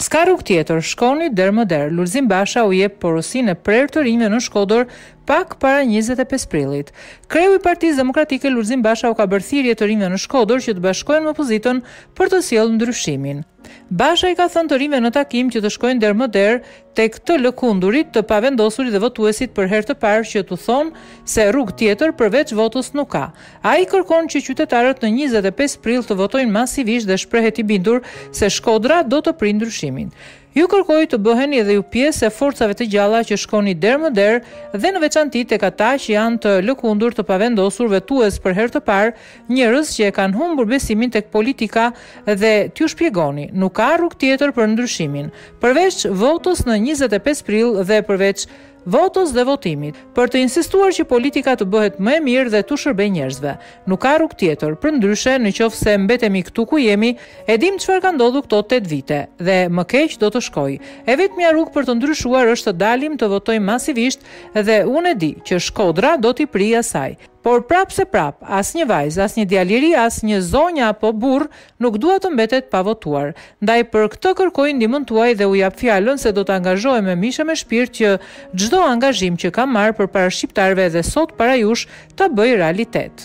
S'ka rrugë tjetër, shkoni derë më derë. Lulzim Basha u jep porosinë e prerë të rinjve në Shkodër pak para 25 prillit. Kreu i Partisë Demokratike Lulzim Basha u ka bërë thirrje të rinjve në Shkodër që të bashkohen me opozitën për të sjellë ndryshimin. Basha u ka thënë të rinjve në takim që të shkojnë derë më derë tek të lëkundurit, të pavendosurit dhe votuesit për herë të parë që t'u thonë se rrugë tjetër përveç votës nuk ka. Ai kërkon që qytetarët në njëzet e pesë prill të votojnë masivisht dhe shprehet i bindur se Shkodra do të prijë ndryshimin. Ju kërkoj të bëheni edhe ju pjesë e forcave të gjalla që shkoni derë më derë dhe në veçanti tek ata që janë të lëkundur të pavendosur votues për herë të parë Njerëz që e kanë humbur besimin tek politika dhe t'ju shpjegoni, nuk ka rrugë tjetër për ndryshimin, përveç votës në njëzet e pesë prill dhe përveç votës dhe votimit, për të insistuar që politika të bëhet më e mirë dhe t'u shërbejë njerëzve. Nuk ka rrugë tjetër, përndryshe, në qoftë se mbetemi këtu ku jemi, e dimë çfarë ka ndodhur këto tetë vite, dhe më keq do të shkojë. E vetmja rrugë për të ndryshuar është të dalim të votojmë masivisht dhe unë e di që Shkodra do t'i prijë asaj. Por prapë se prapë, asnjë vajzë, asnjë djalë i ri, asnjë zonjë apo burrë nuk dua të mbetet pa votuar. Ndaj për këtë kërkoj ndihmën tuaj dhe u jap fjalën se do të angazhohem me mish e me shpirt që çdo angazhim që kam marrë përpara shqiptarëve dhe sot para jush ta bëj realitet.